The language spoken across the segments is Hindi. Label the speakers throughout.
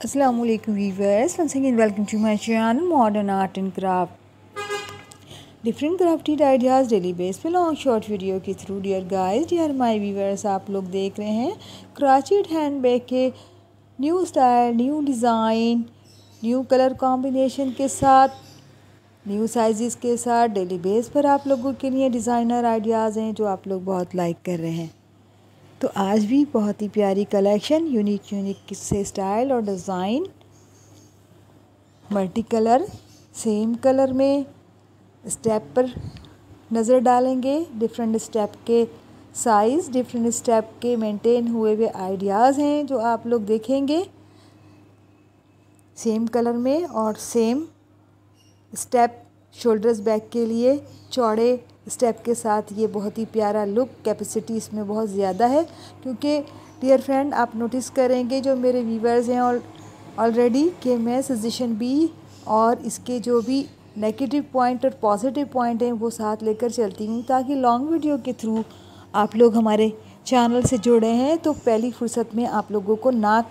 Speaker 1: Alaikum, viewers. Once again, welcome to my channel, modern art and craft. Different crafted ideas, daily base पे लॉन्ग शॉर्ट वीडियो के through dear guys dear my viewers आप लोग देख रहे हैं क्राचेड हैंड बैग के new style new design new colour combination के साथ न्यू साइज़ के साथ डेली बेस पर आप लोगों के लिए डिज़ाइनर आइडियाज़ हैं जो आप लोग बहुत लाइक कर रहे हैं। तो आज भी बहुत ही प्यारी कलेक्शन यूनिक यूनिक से स्टाइल और design multi colour same colour में स्टेप पर नज़र डालेंगे। डिफरेंट स्टेप के साइज़ डिफरेंट स्टेप के मेंटेन हुए हुए आइडियाज़ हैं जो आप लोग देखेंगे। सेम कलर में और सेम स्टेप शोल्डर्स बैक के लिए, चौड़े स्टेप के साथ ये बहुत ही प्यारा लुक कैपेसिटी इसमें बहुत ज़्यादा है, क्योंकि डियर फ्रेंड आप नोटिस करेंगे जो मेरे व्यूवर्स हैं ऑलरेडी कि मैं सजेशन बी और इसके जो भी नेगेटिव पॉइंट और पॉजिटिव पॉइंट हैं, वो साथ लेकर चलती हूँ ताकि लॉन्ग वीडियो के थ्रू आप लोग हमारे चैनल से जुड़े हैं तो पहली फुर्सत में आप लोगों को नाक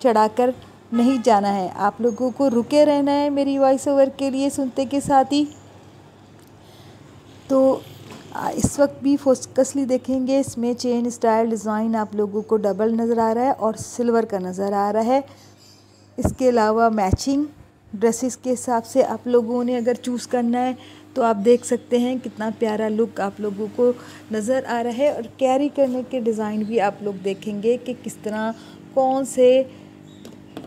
Speaker 1: चढ़ाकर नहीं जाना है। आप लोगों को रुके रहना है मेरी वॉइस ओवर के लिए सुनते के साथ ही। तो इस वक्त भी फोकसली देखेंगे। इसमें चेन स्टाइल डिज़ाइन आप लोगों को डबल नज़र आ रहा है और सिल्वर का नज़र आ रहा है। इसके अलावा मैचिंग ड्रेसेस के हिसाब से आप लोगों ने अगर चूज़ करना है तो आप देख सकते हैं कितना प्यारा लुक आप लोगों को नज़र आ रहा है। और कैरी करने के डिज़ाइन भी आप लोग देखेंगे कि किस तरह कौन से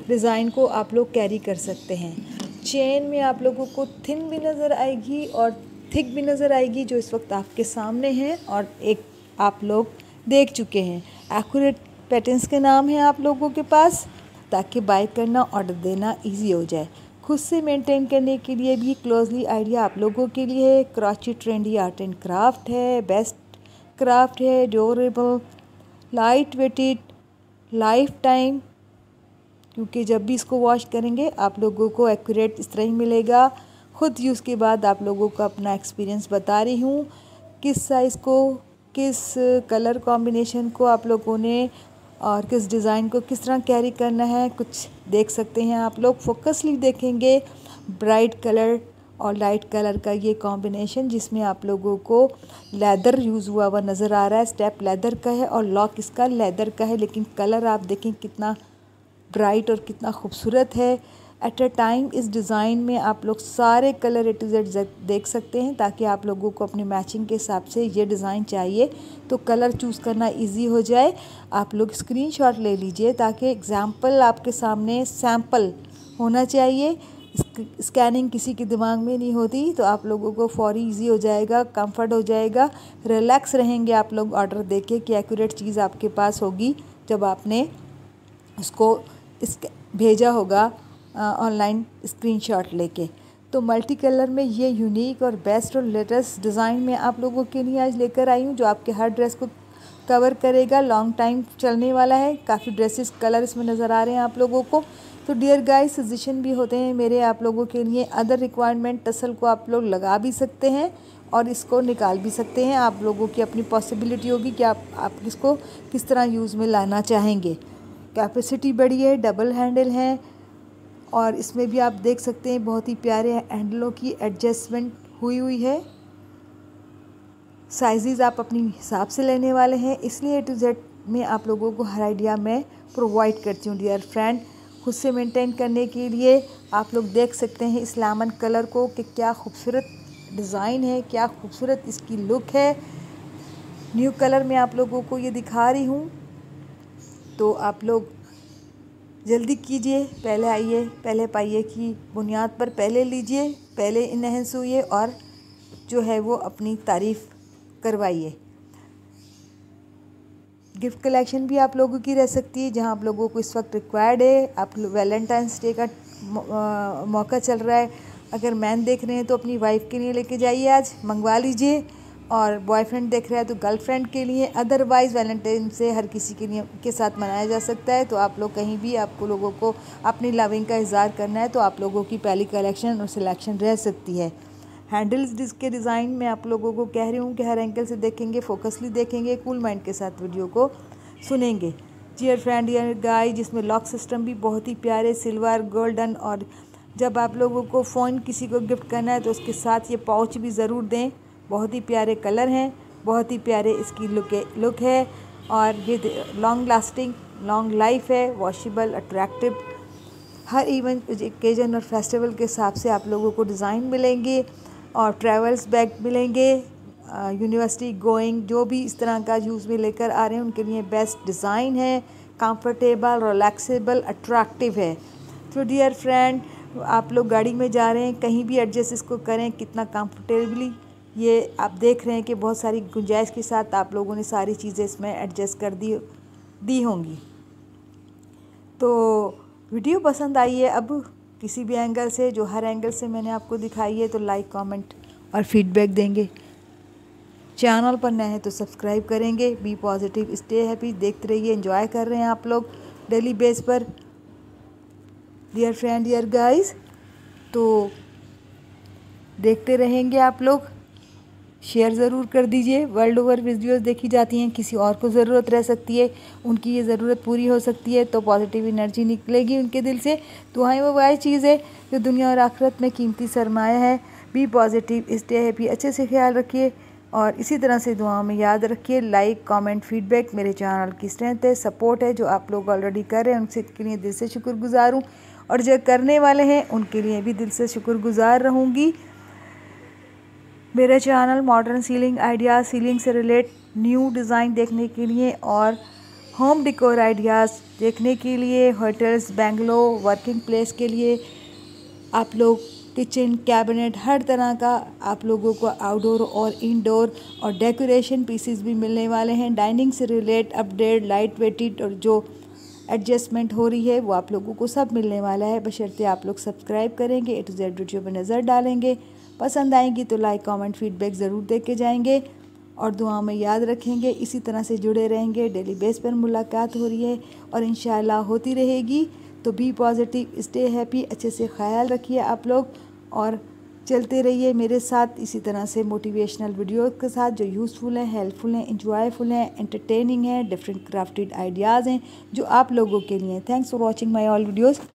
Speaker 1: डिज़ाइन को आप लोग कैरी कर सकते हैं। चेन में आप लोगों को थिन भी नज़र आएगी और थिक भी नज़र आएगी, जो इस वक्त आपके सामने है और एक आप लोग देख चुके हैं। एक्यूरेट पैटर्न्स के नाम हैं आप लोगों के पास, ताकि बाय करना ऑर्डर देना इजी हो जाए। खुद से मेंटेन करने के लिए भी क्लोजली आइडिया आप लोगों के लिए है। Crochet trendy art and craft है बेस्ट क्राफ्ट है durable light weighted life time क्योंकि जब भी इसको वॉश करेंगे, आप लोगों को एक्यूरेट इस तरह ही मिलेगा। ख़ुद यूज़ के बाद आप लोगों को अपना एक्सपीरियंस बता रही हूँ। किस साइज़ को, किस कलर कॉम्बिनेशन को आप लोगों ने और किस डिज़ाइन को किस तरह कैरी करना है, कुछ देख सकते हैं आप लोग। फोकसली देखेंगे ब्राइट कलर और लाइट कलर का ये कॉम्बिनेशन जिसमें आप लोगों को लेदर यूज़ हुआ हुआ नज़र आ रहा है। स्टेप लेदर का है और लॉक इसका लेदर का है, लेकिन कलर आप देखें कितना ब्राइट और कितना खूबसूरत है। एट अ टाइम इस डिज़ाइन में आप लोग सारे कलर ए टू जेड देख सकते हैं, ताकि आप लोगों को अपनी मैचिंग के हिसाब से ये डिज़ाइन चाहिए। तो कलर चूज़ करना इजी हो जाए। आप लोग स्क्रीनशॉट ले लीजिए, ताकि एग्ज़ाम्पल आपके सामने सैंपल होना चाहिए। स्कैनिंग किसी के दिमाग में नहीं होती तो आप लोगों को फौरी इजी हो जाएगा कंफर्ट हो जाएगा। रिलैक्स रहेंगे आप लोग ऑर्डर देके कि एक्यूरेट चीज़ आपके पास होगी, जब आपने उसको इस भेजा होगा। ऑनलाइन स्क्रीनशॉट लेके। तो मल्टी कलर में ये यूनिक और बेस्ट और लेटेस्ट डिज़ाइन में आप लोगों के लिए आज लेकर आई हूँ, जो आपके हर ड्रेस को कवर करेगा। लॉन्ग टाइम चलने वाला है। काफ़ी ड्रेसेस कलर इसमें नज़र आ रहे हैं आप लोगों को। तो डियर गाइस सजेशन भी होते हैं मेरे आप लोगों के लिए। अदर रिक्वायरमेंट टसल को आप लोग लगा भी सकते हैं और इसको निकाल भी सकते हैं। आप लोगों की अपनी पॉसिबिलिटी होगी कि आप आप इसको किस तरह यूज़ में लाना चाहेंगे। कैपेसिटी बड़ी है डबल हैंडल है। और इसमें भी आप देख सकते हैं बहुत ही प्यारे हैंडलों की एडजस्टमेंट हुई हुई है। साइज़ आप अपनी हिसाब से लेने वाले हैं। इसलिए ए टू जेड में आप लोगों को हर आइडिया मैं प्रोवाइड करती हूँ डियर फ्रेंड खुद से मेंटेन करने के लिए आप लोग देख सकते हैं इस लेमन कलर को कि क्या खूबसूरत डिज़ाइन है, क्या खूबसूरत इसकी लुक है। न्यू कलर में आप लोगों को ये दिखा रही हूँ। तो आप लोग जल्दी कीजिए, पहले आइए, पहले पाइए की बुनियाद पर पहले लीजिए, पहले इनहेंस हुई और जो है वो अपनी तारीफ़ करवाइए। गिफ्ट कलेक्शन भी आप लोगों की रह सकती है, जहाँ आप लोगों को इस वक्त रिक्वायर्ड है। आप वैलेंटाइंस डे का मौका चल रहा है। अगर मैन देख रहे हैं तो अपनी वाइफ के लिए लेके जाइए आज, मंगवा लीजिए। और बॉयफ्रेंड देख रहा है तो गर्लफ्रेंड के लिए अदरवाइज़ वैलेंटाइन से हर किसी के लिए, के साथ मनाया जा सकता है। तो आप लोग कहीं भी आपको लोगों को अपनी लविंग का इजहार करना है तो आप लोगों की पहली कलेक्शन और सिलेक्शन रह सकती है। हैंडल्स जिसके डिज़ाइन में आप लोगों को कह रही हूँ कि हर एंकल से देखेंगे फोकसली देखेंगे कूल माइंड के साथ वीडियो को सुनेंगे। डियर फ्रेंड डियर गाय जिसमें लॉक सिस्टम भी बहुत ही प्यारे सिल्वर गोल्डन और जब आप लोगों को फ़ोन किसी को गिफ्ट करना है तो उसके साथ ये पाउच भी ज़रूर दें। बहुत ही प्यारे कलर हैं, बहुत ही प्यारे इसकी लुक लुक है और ये लॉन्ग लास्टिंग लॉन्ग लाइफ है वॉशेबल अट्रैक्टिव हर इवेंट ओकेजन और फेस्टिवल के हिसाब से आप लोगों को डिज़ाइन मिलेंगे और ट्रैवल्स बैग मिलेंगे. यूनिवर्सिटी गोइंग जो भी इस तरह का यूज़ में लेकर आ रहे हैं, उनके लिए बेस्ट डिज़ाइन है कंफर्टेबल रिलैक्सेबल अट्रैक्टिव है. तो डियर फ्रेंड आप लोग गाड़ी में जा रहे हैं, कहीं भी एडजस्ट इसको करें, कितना कंफर्टेबली ये आप देख रहे हैं कि बहुत सारी गुंजाइश के साथ आप लोगों ने सारी चीज़ें इसमें एडजस्ट कर दी दी होंगी। तो वीडियो पसंद आई है अब किसी भी एंगल से, जो हर एंगल से मैंने आपको दिखाई है तो लाइक कमेंट और फीडबैक देंगे। चैनल पर नए हैं तो सब्सक्राइब करेंगे। बी पॉजिटिव स्टे हैप्पी देखते रहिए एंजॉय कर रहे हैं आप लोग डेली बेस पर। डियर फ्रेंड डियर गाइस तो देखते रहेंगे आप लोग। शेयर ज़रूर कर दीजिए। वर्ल्ड ओवर वीडियोस देखी जाती हैं, किसी और को ज़रूरत रह सकती है, उनकी ये ज़रूरत पूरी हो सकती है तो पॉजिटिव एनर्जी निकलेगी उनके दिल से। तो दुआएँ वो वह चीज़ है जो दुनिया और आखरत में कीमती सरमाया है। बी पॉजिटिव स्टे हैप्पी अच्छे से ख्याल रखिए और इसी तरह से दुआओं में याद रखिए। लाइक कमेंट फीडबैक मेरे चैनल की स्ट्रेंथ है सपोर्ट है जो आप लोग ऑलरेडी कर रहे हैं। उनसे के लिए दिल से शुक्रगुजार हूँ और जो करने वाले हैं, उनके लिए भी दिल से शुक्रगुजार रहूँगी। मेरा channel modern ceiling ideas ceiling से रिलेट न्यू डिज़ाइन देखने के लिए और होम डिकोर आइडियाज़ देखने के लिए, होटल्स बेंगलो वर्किंग प्लेस के लिए आप लोग किचन कैबिनेट हर तरह का आप लोगों को आउटडोर और इनडोर और डेकोरेशन पीसेस भी मिलने वाले हैं। डाइनिंग से रिलेट अपडेट लाइट वेटेड और जो एडजस्टमेंट हो रही है, वो आप लोगों को सब मिलने वाला है। बशर्ते आप लोग सब्सक्राइब करेंगे ए टू जेड वीडियो पर नज़र डालेंगे। पसंद आएँगी तो लाइक कमेंट फीडबैक ज़रूर दे के जाएँगे। और दुआओं में याद रखेंगे, इसी तरह से जुड़े रहेंगे। डेली बेस पर मुलाकात हो रही है और इन होती रहेगी। तो बी पॉजिटिव स्टे हैप्पी अच्छे से ख्याल रखिए आप लोग। और चलते रहिए मेरे साथ। इसी तरह से मोटिवेशनल वीडियो के साथ जो यूज़फुल हैं हेल्पफुल हैं इंजॉयफुल हैं एंटरटेनिंग हैं डिफरेंट क्राफ्टेड आइडियाज़ हैं जो आप लोगों के लिए thanks for watching my all videos